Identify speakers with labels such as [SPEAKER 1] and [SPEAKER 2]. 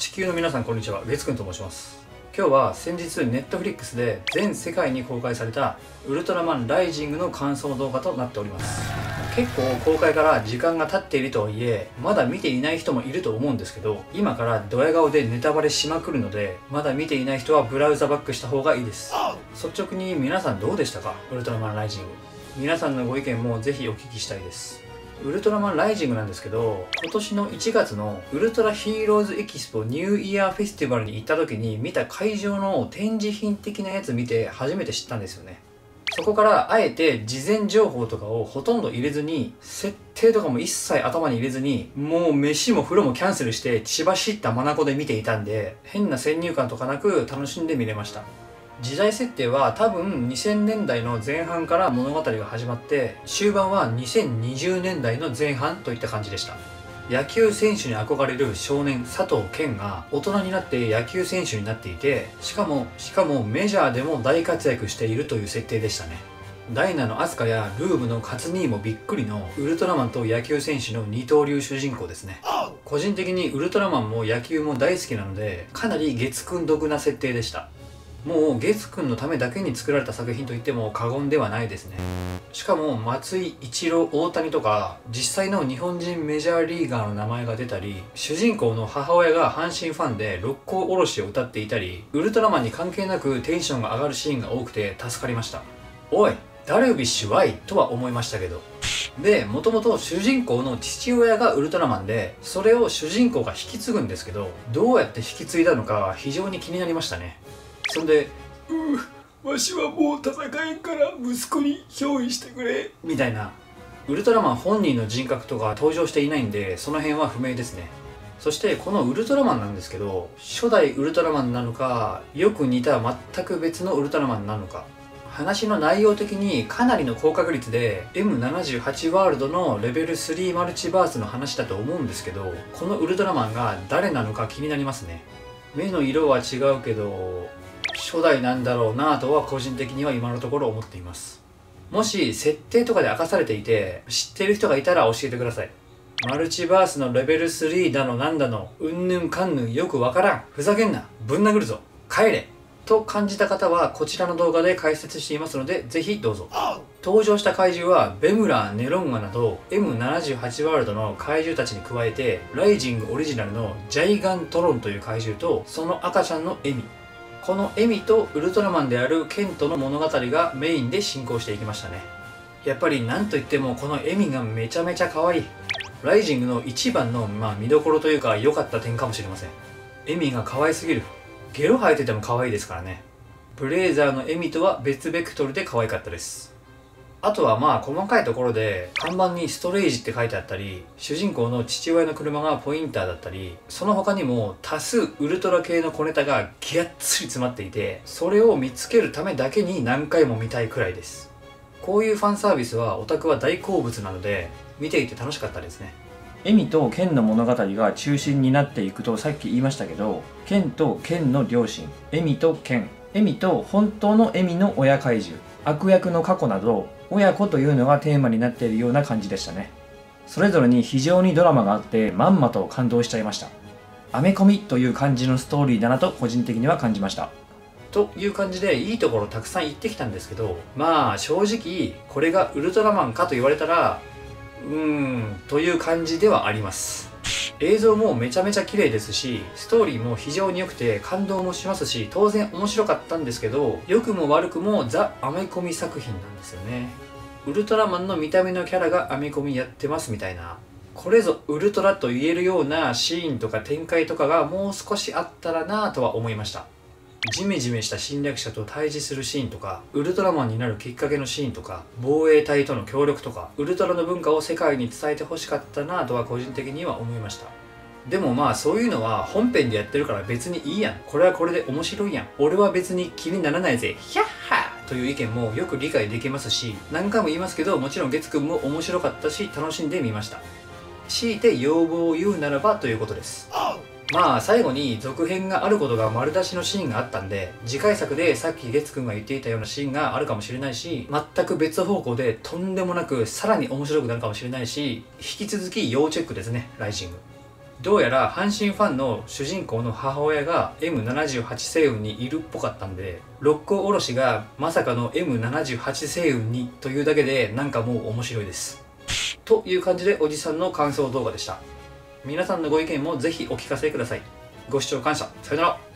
[SPEAKER 1] 地球の皆さんこんにちは。月くんと申します。今日は先日ネットフリックスで全世界に公開されたウルトラマンライジングの感想動画となっております。結構公開から時間が経っているとはいえまだ見ていない人もいると思うんですけど今からドヤ顔でネタバレしまくるのでまだ見ていない人はブラウザバックした方がいいです。率直に皆さんどうでしたか？ウルトラマンライジング。皆さんのご意見もぜひお聞きしたいです。ウルトラマンライジングなんですけど今年の1月のウルトラヒーローズエキスポニューイヤーフェスティバルに行った時に見た会場の展示品的なやつ見て初めて知ったんですよね。そこからあえて事前情報とかをほとんど入れずに設定とかも一切頭に入れずにもう飯も風呂もキャンセルして血走った眼で見ていたんで変な先入観とかなく楽しんで見れました。時代設定は多分2000年代の前半から物語が始まって終盤は2020年代の前半といった感じでした。野球選手に憧れる少年佐藤健が大人になって野球選手になっていてしかもしかもメジャーでも大活躍しているという設定でしたね。ダイナのアスカやルームのカツニーもびっくりのウルトラマンと野球選手の二刀流主人公ですね。個人的にウルトラマンも野球も大好きなのでかなり月9毒な設定でした。もう月くんのためだけに作られた作品といっても過言ではないですね。しかも松井一郎大谷とか実際の日本人メジャーリーガーの名前が出たり主人公の母親が阪神ファンで六甲おろしを歌っていたりウルトラマンに関係なくテンションが上がるシーンが多くて助かりました。おいダルビッシュ Y とは思いましたけど。でもともと主人公の父親がウルトラマンでそれを主人公が引き継ぐんですけどどうやって引き継いだのか非常に気になりましたね。そんで「うわしはもう戦えんから息子に憑依してくれ」みたいな。ウルトラマン本人の人格とか登場していないんでその辺は不明ですね。そしてこのウルトラマンなんですけど初代ウルトラマンなのかよく似た全く別のウルトラマンなのか。話の内容的にかなりの高確率で M78 ワールドのレベル3マルチバースの話だと思うんですけどこのウルトラマンが誰なのか気になりますね。目の色は違うけど初代なんだろうなとは個人的には今のところ思っています。もし設定とかで明かされていて知ってる人がいたら教えてください。マルチバースのレベル3だのなんだのうんぬんかんぬんよくわからん。ふざけんな。ぶん殴るぞ。帰れ。と感じた方はこちらの動画で解説していますのでぜひどうぞ。登場した怪獣はベムラー、ネロンガなど M78 ワールドの怪獣たちに加えてライジングオリジナルのジャイガントロンという怪獣とその赤ちゃんのエミ。このエミとウルトラマンであるケントの物語がメインで進行していきましたね。やっぱり何といってもこのエミがめちゃめちゃ可愛い。ライジングの一番のまあ見どころというか良かった点かもしれません。エミが可愛すぎる。ゲロ生えてても可愛いですからね。ブレイザーのエミとは別ベクトルで可愛かったです。あとはまあ細かいところで看板にストレージって書いてあったり主人公の父親の車がポインターだったりその他にも多数ウルトラ系の小ネタがギャッツリ詰まっていてそれを見つけるためだけに何回も見たいくらいです。こういうファンサービスはオタクは大好物なので見ていて楽しかったですね。エミとケンの物語が中心になっていくとさっき言いましたけどケンとケンの両親エミとケン。エミと本当のエミの親怪獣。悪役の過去など親子というのがテーマになっているような感じでしたね。それぞれに非常にドラマがあってまんまと感動しちゃいました。アメコミという感じのストーリーだなと個人的には感じました。という感じでいいところたくさん言ってきたんですけどまあ正直これがウルトラマンかと言われたらうーんという感じではあります。映像もめちゃめちゃ綺麗ですしストーリーも非常に良くて感動もしますし当然面白かったんですけど良くも悪くもザ・アメコミ作品なんですよね。ウルトラマンの見た目のキャラがアメコミやってますみたいな。これぞウルトラと言えるようなシーンとか展開とかがもう少しあったらなぁとは思いました。ジメジメした侵略者と対峙するシーンとかウルトラマンになるきっかけのシーンとか防衛隊との協力とかウルトラの文化を世界に伝えてほしかったなとは個人的には思いました。でもまあそういうのは本編でやってるから別にいいやん。これはこれで面白いやん。俺は別に気にならないぜ。ヒャッハという意見もよく理解できますし何回も言いますけどもちろん月くんも面白かったし楽しんでみました。強いて要望を言うならばということです。まあ最後に続編があることが丸出しのシーンがあったんで次回作でさっき月くんが言っていたようなシーンがあるかもしれないし全く別方向でとんでもなくさらに面白くなるかもしれないし引き続き要チェックですねライジング。どうやら阪神ファンの主人公の母親が M78 星雲にいるっぽかったんで六甲おろしがまさかの M78 星雲にというだけでなんかもう面白いです。という感じでおじさんの感想動画でした。皆さんのご意見もぜひお聞かせください。ご視聴感謝。さよなら。